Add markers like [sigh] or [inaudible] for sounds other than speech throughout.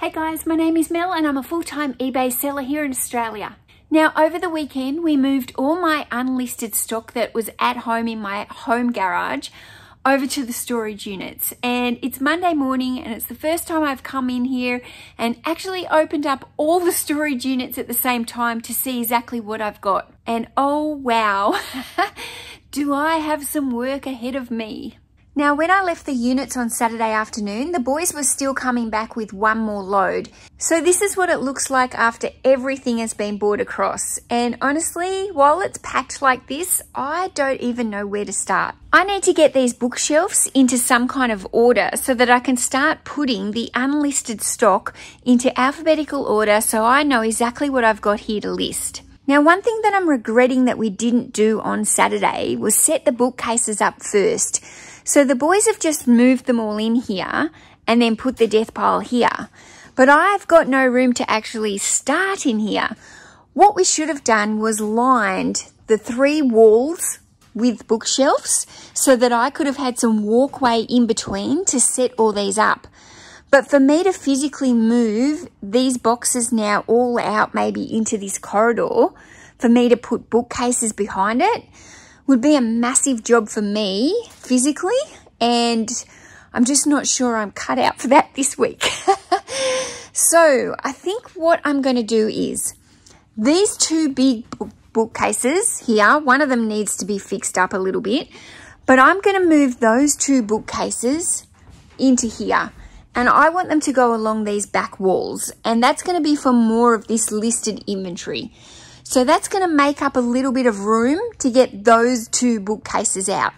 Hey guys, my name is Mel and I'm a full-time eBay seller here in Australia. Now, over the weekend, we moved all my unlisted stock that was at home in my home garage over to the storage units. And it's Monday morning and it's the first time I've come in here and actually opened up all the storage units at the same time to see exactly what I've got. And oh wow, [laughs] do I have some work ahead of me. Now, when I left the units on Saturday afternoon, the boys were still coming back with one more load. So this is what it looks like after everything has been brought across. And honestly, while it's packed like this, I don't even know where to start. I need to get these bookshelves into some kind of order so that I can start putting the unlisted stock into alphabetical order so I know exactly what I've got here to list. Now, one thing that I'm regretting that we didn't do on Saturday was set the bookcases up first. So the boys have just moved them all in here and then put the death pile here. But I've got no room to actually start in here. What we should have done was lined the three walls with bookshelves so that I could have had some walkway in between to set all these up. But for me to physically move these boxes now all out maybe into this corridor, for me to put bookcases behind it, would be a massive job for me physically and I'm just not sure I'm cut out for that this week. [laughs] so I think what I'm going to do is these two big bookcases here, one of them needs to be fixed up a little bit, but I'm going to move those two bookcases into here and I want them to go along these back walls and that's going to be for more of this listed inventory. So that's going to make up a little bit of room to get those two bookcases out.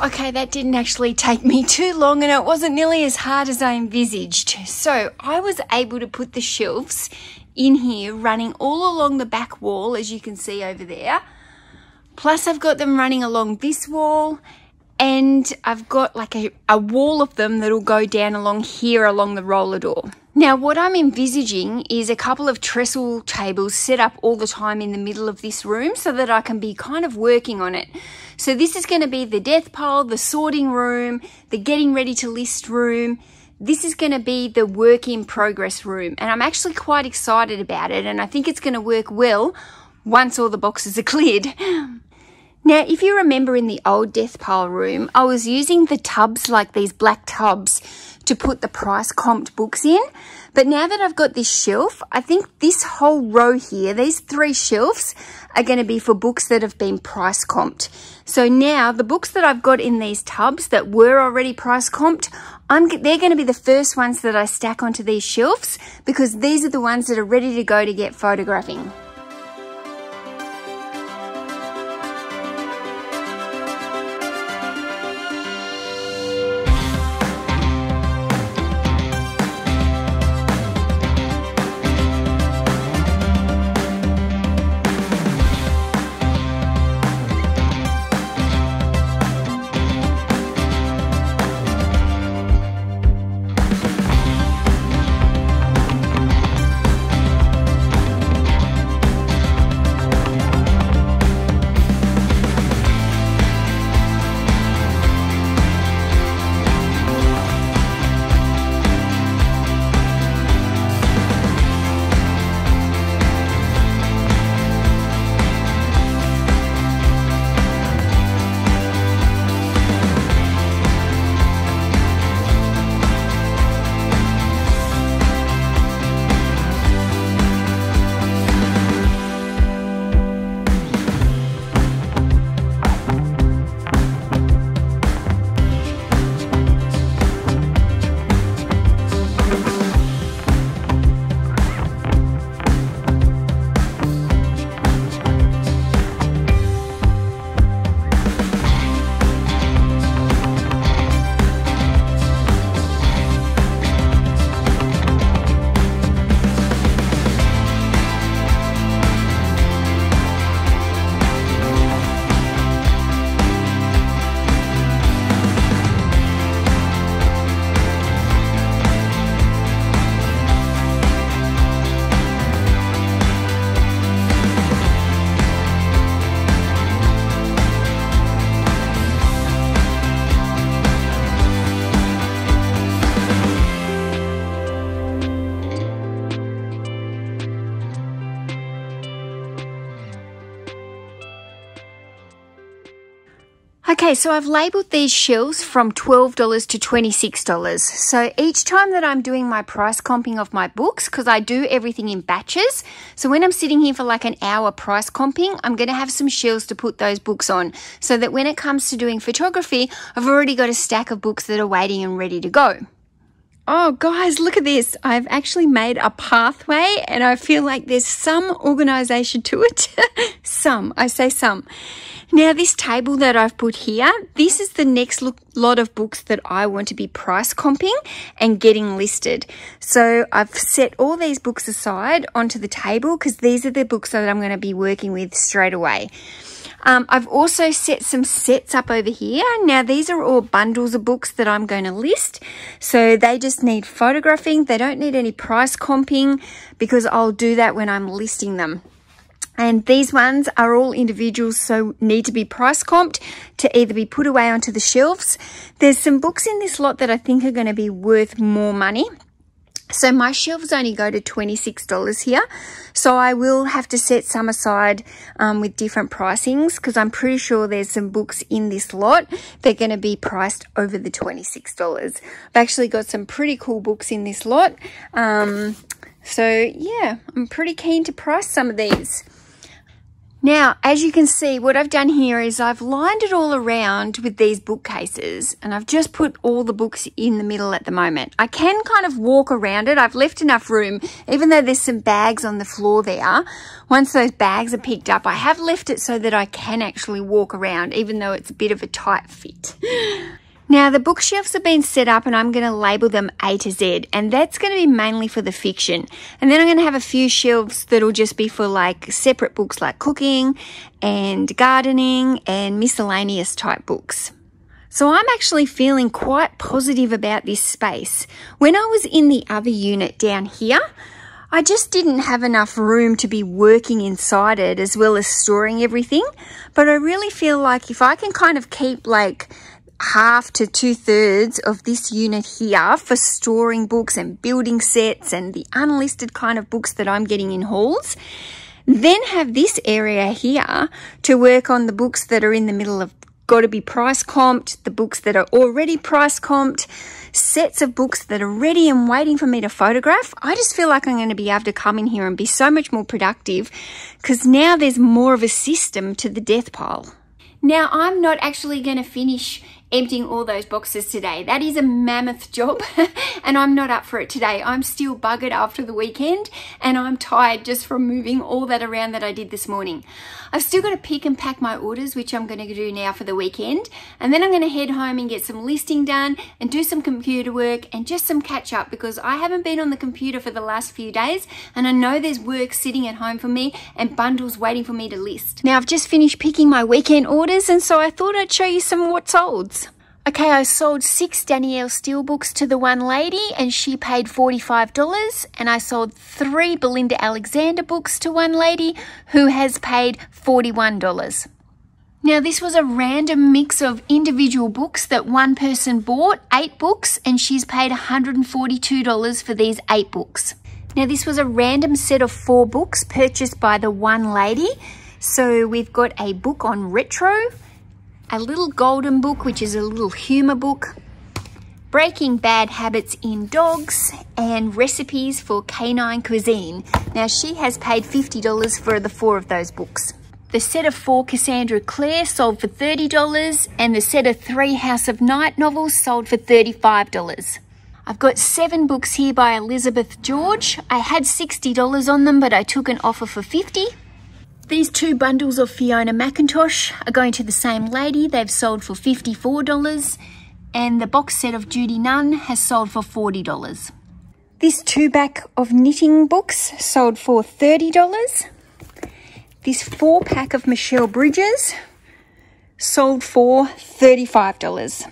Okay, that didn't actually take me too long and it wasn't nearly as hard as I envisaged. So I was able to put the shelves in here running all along the back wall, as you can see over there. Plus I've got them running along this wall and I've got like a, a wall of them that'll go down along here along the roller door. Now what I'm envisaging is a couple of trestle tables set up all the time in the middle of this room so that I can be kind of working on it. So this is going to be the death pile, the sorting room, the getting ready to list room. This is going to be the work in progress room and I'm actually quite excited about it and I think it's going to work well once all the boxes are [laughs] cleared. Now, if you remember in the old death pile room, I was using the tubs like these black tubs to put the price comped books in. But now that I've got this shelf, I think this whole row here, these three shelves are going to be for books that have been price comped. So now the books that I've got in these tubs that were already price comped, I'm, they're going to be the first ones that I stack onto these shelves because these are the ones that are ready to go to get photographing. Okay, so I've labelled these shelves from $12 to $26. So each time that I'm doing my price comping of my books, because I do everything in batches, so when I'm sitting here for like an hour price comping, I'm going to have some shelves to put those books on so that when it comes to doing photography, I've already got a stack of books that are waiting and ready to go. Oh, guys, look at this. I've actually made a pathway and I feel like there's some organization to it. [laughs] some, I say some. Now this table that I've put here, this is the next look, lot of books that I want to be price comping and getting listed. So I've set all these books aside onto the table because these are the books that I'm going to be working with straight away. Um, I've also set some sets up over here. Now these are all bundles of books that I'm going to list. So they just need photographing. They don't need any price comping because I'll do that when I'm listing them. And these ones are all individuals, so need to be price comped to either be put away onto the shelves. There's some books in this lot that I think are going to be worth more money. So my shelves only go to $26 here. So I will have to set some aside um, with different pricings because I'm pretty sure there's some books in this lot. They're going to be priced over the $26. I've actually got some pretty cool books in this lot. Um, so yeah, I'm pretty keen to price some of these. Now, as you can see, what I've done here is I've lined it all around with these bookcases and I've just put all the books in the middle at the moment. I can kind of walk around it. I've left enough room, even though there's some bags on the floor there. Once those bags are picked up, I have left it so that I can actually walk around, even though it's a bit of a tight fit. [laughs] Now, the bookshelves have been set up and I'm going to label them A to Z, and that's going to be mainly for the fiction. And then I'm going to have a few shelves that'll just be for like separate books like cooking and gardening and miscellaneous type books. So I'm actually feeling quite positive about this space. When I was in the other unit down here, I just didn't have enough room to be working inside it as well as storing everything. But I really feel like if I can kind of keep like half to two thirds of this unit here for storing books and building sets and the unlisted kind of books that I'm getting in hauls. Then have this area here to work on the books that are in the middle of got to be price comped, the books that are already price comped, sets of books that are ready and waiting for me to photograph. I just feel like I'm going to be able to come in here and be so much more productive because now there's more of a system to the death pile. Now, I'm not actually going to finish emptying all those boxes today. That is a mammoth job [laughs] and I'm not up for it today. I'm still buggered after the weekend and I'm tired just from moving all that around that I did this morning. I've still got to pick and pack my orders, which I'm going to do now for the weekend. And then I'm going to head home and get some listing done and do some computer work and just some catch up because I haven't been on the computer for the last few days and I know there's work sitting at home for me and bundles waiting for me to list. Now I've just finished picking my weekend orders and so I thought I'd show you some what's sold. Okay, I sold six Danielle Steel books to the one lady and she paid $45. And I sold three Belinda Alexander books to one lady who has paid $41. Now, this was a random mix of individual books that one person bought, eight books, and she's paid $142 for these eight books. Now, this was a random set of four books purchased by the one lady. So we've got a book on retro, a little golden book, which is a little humor book, breaking bad habits in dogs, and recipes for canine cuisine. Now, she has paid $50 for the four of those books. The set of four Cassandra Clare sold for $30, and the set of three House of Night novels sold for $35. I've got seven books here by Elizabeth George. I had $60 on them, but I took an offer for 50 these two bundles of Fiona McIntosh are going to the same lady. They've sold for $54 and the box set of Judy Nunn has sold for $40. This two back of knitting books sold for $30. This four pack of Michelle Bridges sold for $35.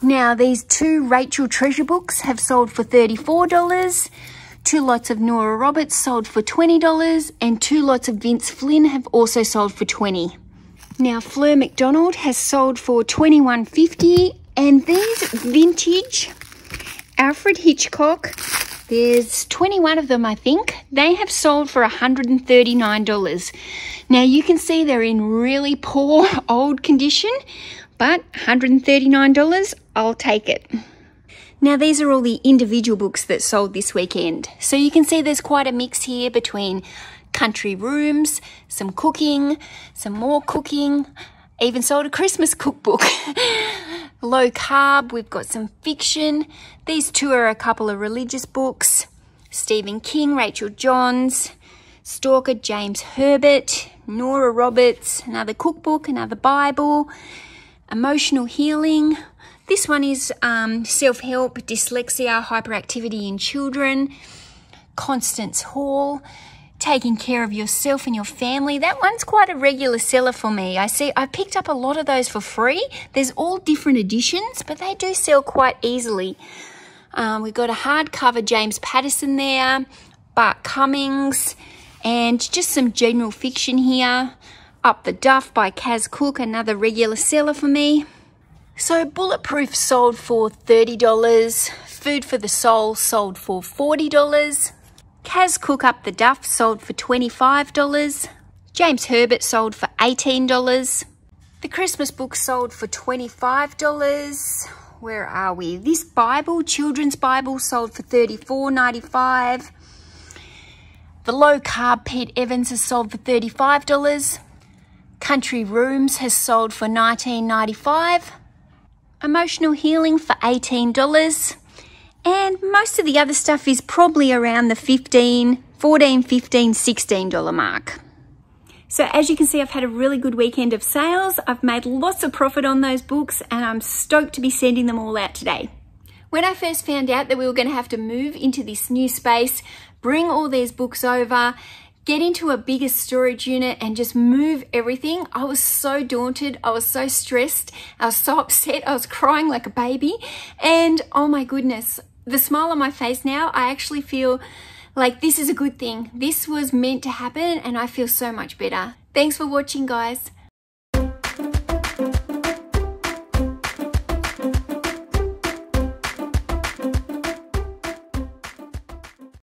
Now these two Rachel Treasure books have sold for $34. Two lots of Nora Roberts sold for $20 and two lots of Vince Flynn have also sold for 20 Now Fleur McDonald has sold for $21.50 and these vintage Alfred Hitchcock, there's 21 of them I think, they have sold for $139. Now you can see they're in really poor [laughs] old condition, but $139, I'll take it. Now these are all the individual books that sold this weekend. So you can see there's quite a mix here between country rooms, some cooking, some more cooking, even sold a Christmas cookbook. [laughs] Low carb, we've got some fiction. These two are a couple of religious books. Stephen King, Rachel Johns, Stalker, James Herbert, Nora Roberts, another cookbook, another Bible, emotional healing, this one is um, self help, dyslexia, hyperactivity in children, Constance Hall, taking care of yourself and your family. That one's quite a regular seller for me. I see I picked up a lot of those for free. There's all different editions, but they do sell quite easily. Um, we've got a hardcover James Patterson there, Bart Cummings, and just some general fiction here. Up the Duff by Kaz Cooke, another regular seller for me. So Bulletproof sold for $30, Food for the Soul sold for $40, Kaz Cooke Up the Duff sold for $25, James Herbert sold for $18, the Christmas book sold for $25. Where are we? This Bible, Children's Bible, sold for $34.95. The low carb Pete Evans has sold for $35. Country Rooms has sold for $19.95 emotional healing for $18 and most of the other stuff is probably around the 15 14 15 $16 mark So as you can see, I've had a really good weekend of sales. I've made lots of profit on those books and I'm stoked to be sending them all out today. When I first found out that we were going to have to move into this new space, bring all these books over, get into a bigger storage unit and just move everything, I was so daunted. I was so stressed. I was so [laughs] upset. I was crying like a baby. And oh my goodness, the smile on my face now, I actually feel like this is a good thing. This was meant to happen and I feel so much better. Thanks for watching guys.